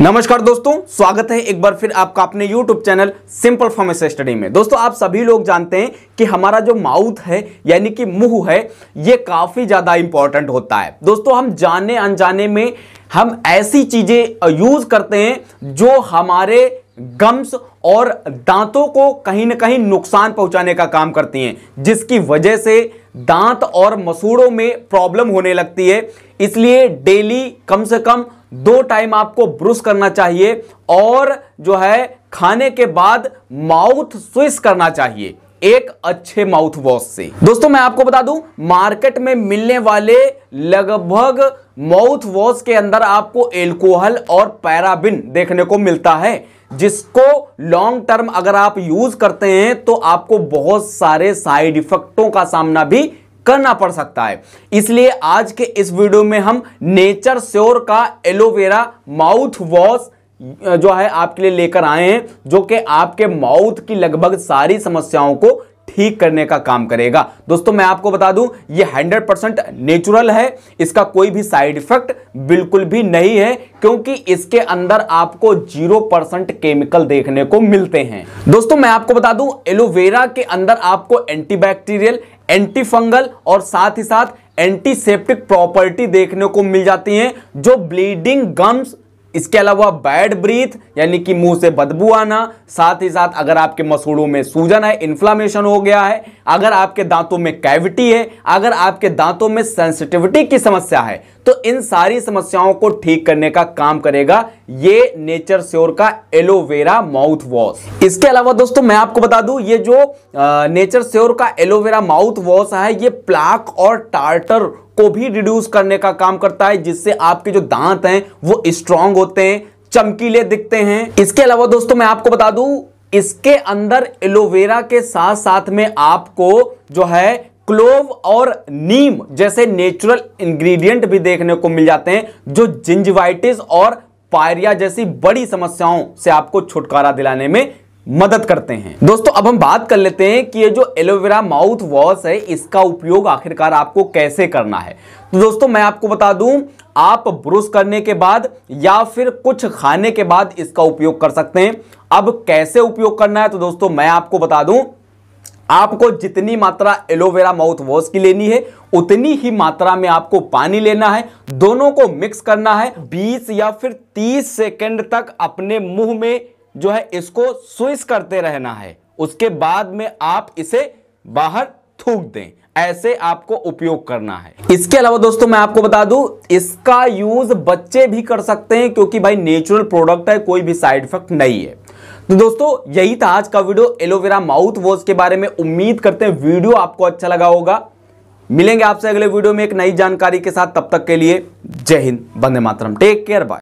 नमस्कार दोस्तों, स्वागत है एक बार फिर आपका अपने YouTube channel simple pharmacy study में। दोस्तों, आप सभी लोग जानते हैं कि हमारा जो माउथ है, यानी कि मुँह है, ये काफ़ी ज़्यादा इंपॉर्टेंट होता है। दोस्तों, हम जाने अनजाने में हम ऐसी चीज़ें यूज़ करते हैं जो हमारे गम्स और दांतों को कहीं ना कहीं नुकसान पहुँचाने का काम करती हैं, जिसकी वजह से दांत और मसूड़ों में प्रॉब्लम होने लगती है। इसलिए डेली कम से कम दो टाइम आपको ब्रुश करना चाहिए और जो है खाने के बाद माउथ स्विश करना चाहिए, एक अच्छे माउथ वॉश से। दोस्तों, मैं आपको बता दूँ, मार्केट में मिलने वाले लगभग माउथ वॉश के अंदर आपको एल्कोहल और पैराबिन देखने को मिलता है, जिसको लॉन्ग टर्म अगर आप यूज़ करते हैं तो आपको बहुत सारे साइड इफेक्टों का सामना भी करना पड़ सकता है। इसलिए आज के इस वीडियो में हम नेचर श्योर का एलोवेरा माउथ वॉश जो है आपके लिए लेकर आए हैं, जो कि आपके माउथ की लगभग सारी समस्याओं को ठीक करने का काम करेगा। दोस्तों, मैं आपको बता दूँ, ये 100 परसेंट नेचुरल है। इसका कोई भी साइड इफ़ेक्ट बिल्कुल भी नहीं है, क्योंकि इसके अंदर आपको ज़ीरो परसेंट केमिकल देखने को मिलते हैं। दोस्तों, मैं आपको बता दूँ, एलोवेरा के अंदर आपको एंटीबैक्टीरियल एंटी फंगल और साथ ही साथ एंटीसेप्टिक प्रॉपर्टी देखने को मिल जाती हैं, जो ब्लीडिंग गम्स, इसके अलावा बैड ब्रीथ, यानी कि मुँह से बदबू आना, साथ ही साथ अगर आपके मसूड़ों में सूजन है इन्फ्लामेशन हो गया है, अगर आपके दांतों में कैविटी है, अगर आपके दांतों में सेंसिटिविटी की समस्या है तो इन सारी समस्याओं को ठीक करने का काम करेगा ये नेचर श्योर का एलोवेरा माउथ वॉश इसके अलावा दोस्तों मैं आपको बता दूँ, ये जो नेचर श्योर का एलोवेरा माउथ वॉश है, ये प्लाक और टार्टर को भी रिड्यूस करने का काम करता है, जिससे आपके जो दांत हैं वो स्ट्रांग होते हैं, चमकीले दिखते हैं। इसके अलावा दोस्तों मैं आपको बता दूँ, इसके अंदर एलोवेरा के साथ साथ में आपको जो है क्लोव और नीम जैसे नेचुरल इंग्रेडिएंट भी देखने को मिल जाते हैं, जो जिंजवाइटिस और पायरिया जैसी बड़ी समस्याओं से आपको छुटकारा दिलाने में मदद करते हैं। दोस्तों, अब हम बात कर लेते हैं कि ये जो एलोवेरा माउथ वॉश है, इसका उपयोग आखिरकार आपको कैसे करना है। तो दोस्तों, मैं आपको बता दूँ, आप ब्रुश करने के बाद या फिर कुछ खाने के बाद इसका उपयोग कर सकते हैं। अब कैसे उपयोग करना है तो दोस्तों, मैं आपको बता दूँ आपको जितनी मात्रा एलोवेरा माउथ वॉश की लेनी है, उतनी ही मात्रा में आपको पानी लेना है। दोनों को मिक्स करना है। 20 या फिर 30 सेकंड तक अपने मुँह में जो है इसको स्विच करते रहना है। उसके बाद में आप इसे बाहर थूक दें। ऐसे आपको उपयोग करना है। इसके अलावा दोस्तों, मैं आपको बता दूँ, इसका यूज़ बच्चे भी कर सकते हैं, क्योंकि भाई नेचुरल प्रोडक्ट है, कोई भी साइड इफ़ेक्ट नहीं है। तो दोस्तों, यही था आज का वीडियो। एलोवेरा माउथ वॉश के बारे में उम्मीद करते हैं वीडियो आपको अच्छा लगा होगा। मिलेंगे आपसे अगले वीडियो में एक नई जानकारी के साथ। तब तक के लिए जय हिंद बंदे मातरम। Take care, bye.